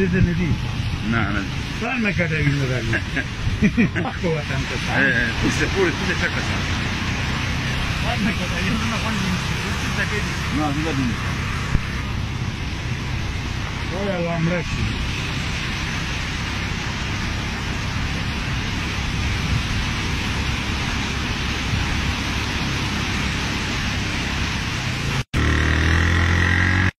dedene değil. No, no. Farme Caterina da lì. Ancora tanto fa. Eh, questo è pure, tu sei già casato. Farme Caterina, ma quando inizi, da che No, tu da dove? Poi all'Ambrassi.